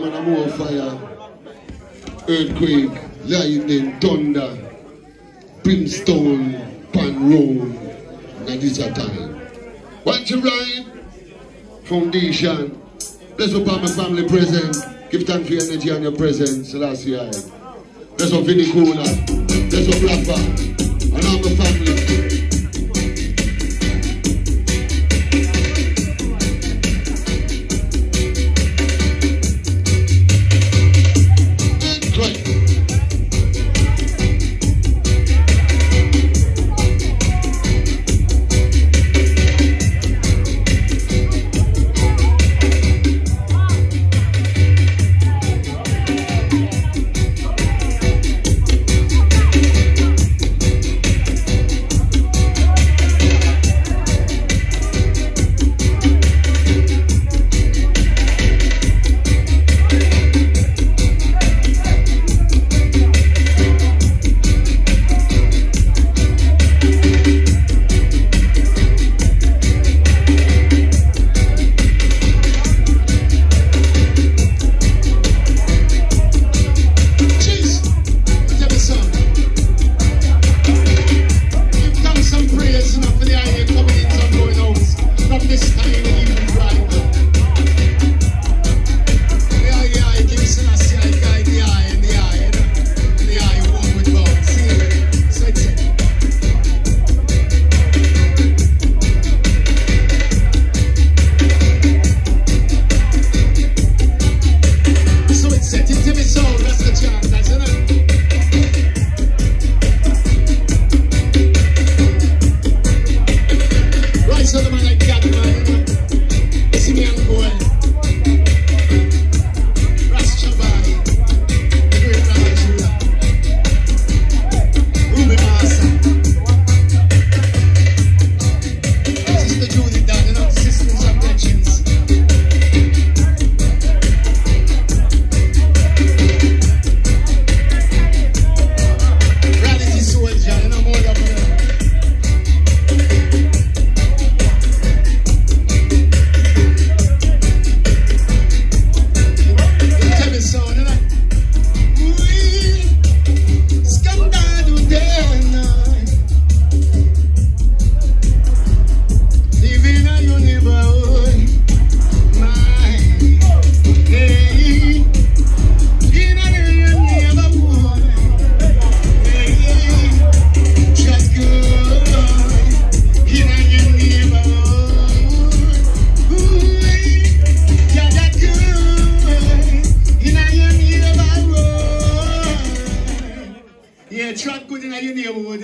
fire. Earthquake, lightning, thunder, brimstone, pan roll. Now this a time. Watch you ride. Foundation. Bless up my family present. Give thanks for your energy and your presence. Last year. Bless up Vinny Cola. Bless up Rafa. And all my family. чатку не наєднивувати.